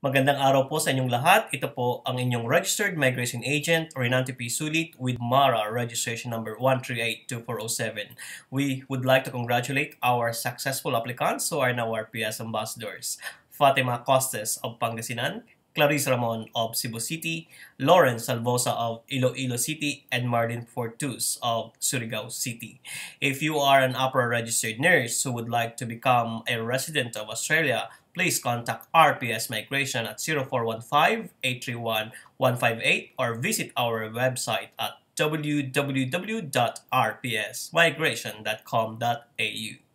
Magandang araw po sa inyong lahat. Ito po ang inyong registered migration agent, Renante P. Sulit with MARA registration number 1382407. We would like to congratulate our successful applicants who are now our PS ambassadors. Fatima Costes of Pangasinan, Clarice Ramon of Cebu City, Lawrence Salvosa of Iloilo City, and Martin Fortus of Surigao City. If you are an AHPRA registered nurse who would like to become a resident of Australia, please contact RPS Migration at 0415-831-158 or visit our website at www.rpsmigration.com.au.